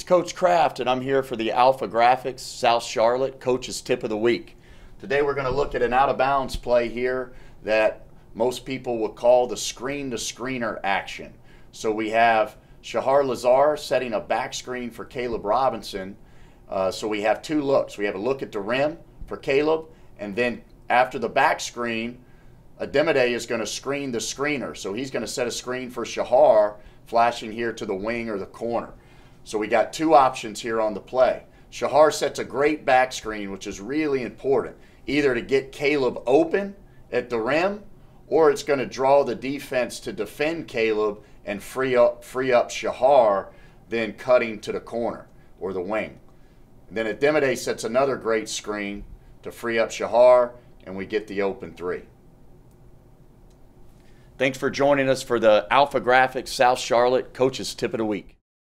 It's Coach Craft, and I'm here for the AlphaGraphics South Charlotte Coach's Tip of the Week. Today we're going to look at an out of bounds play here that most people would call the screen to screener action. So we have Shahar Lazar setting a back screen for Caleb Robinson. Uh, so we have two looks. We have a look at the rim for Caleb, and then after the back screen, Ademide is going to screen the screener. So he's going to set a screen for Shahar, flashing here to the wing or the corner. So we got two options here on the play. Shahar sets a great back screen, which is really important, either to get Caleb open at the rim or it's going to draw the defense to defend Caleb and free up free up Shahar, then cutting to the corner or the wing. And then Ademide sets another great screen to free up Shahar, and we get the open three. Thanks for joining us for the AlphaGraphics South Charlotte Coaches Tip of the Week.